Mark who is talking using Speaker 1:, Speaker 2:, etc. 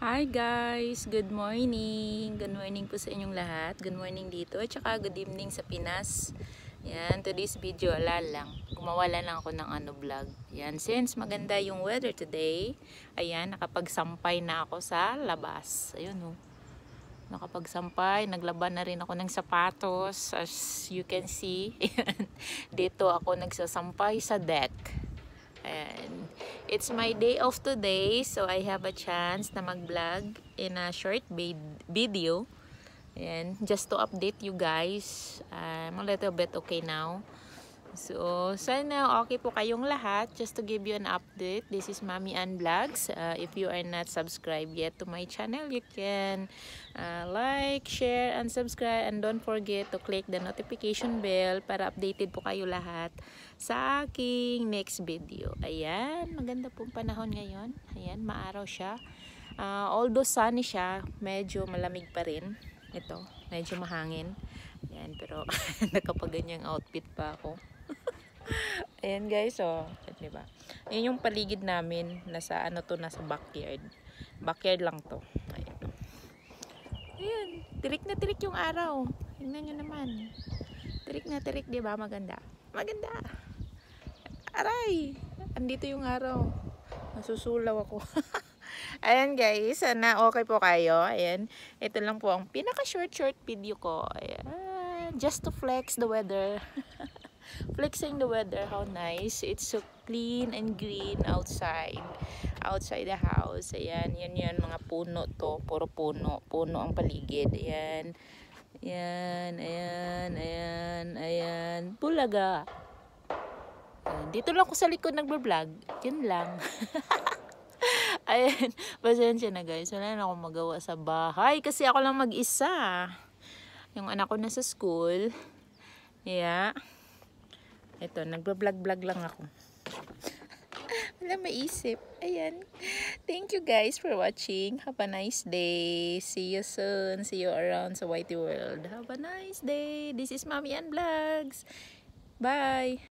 Speaker 1: Hi guys! Good morning! Good morning po sa inyong lahat. Good morning dito at saka good evening sa Pinas. Yan, today's video ala lang. Kumawala lang ako ng ano vlog. Yan, since maganda yung weather today, ayan, nakapagsampay na ako sa labas. Ayun oh. Nakapagsampay, naglaban na rin ako ng sapatos. As you can see, dito ako nagsasampay sa deck. And it's my day off today, so I have a chance na mag-vlog in a short video. And just to update you guys, I'm a little bit okay now. So, sana okay po kayong lahat. Just to give you an update, this is Mami Ann Vlogs. Uh, if you are not subscribed yet to my channel, you can uh, like, share, and subscribe. And don't forget to click the notification bell para updated po kayo lahat sa aking next video. Ayan, maganda pong panahon ngayon. Ayan, maaraw siya. Uh, although sunny siya, medyo malamig pa rin. Ito, medyo mahangin. Ayan, pero nakapaganyang outfit pa ako. Ayan guys, oh. Di ba? Ayan yung paligid namin. Nasa ano to, nasa backyard. Backyard lang to. Ayan. Ayan. Tirik na tirik yung araw. Tingnan nyo naman. Tirik na tirik, di ba? Maganda. Maganda. Aray! Andito yung araw. Nasusulaw ako. Ayan guys, sana okay po kayo. Ayan. Ito lang po ang pinaka short short video ko. Ayan. Just to flex the weather. flexing the weather how nice. It's so clean and green outside outside the house. Ayan yan yan mga puno to. Puro puno puno ang paligid. Ayan ayan ayan ayan ayan. Bulaga. Ayan. dito lang ako sa likod nagbablog. Yun lang. Ayan pasensya na guys. Wala na akong magawa sa bahay kasi ako lang mag-isa. Yung anak ko nasa school. Yeah ito, nagbablog-vlog lang ako. Wala maisip. Ayan. Thank you guys for watching. Have a nice day. See you soon. See you around sa Whitey World. Have a nice day. This is Mommy and Vlogs. Bye.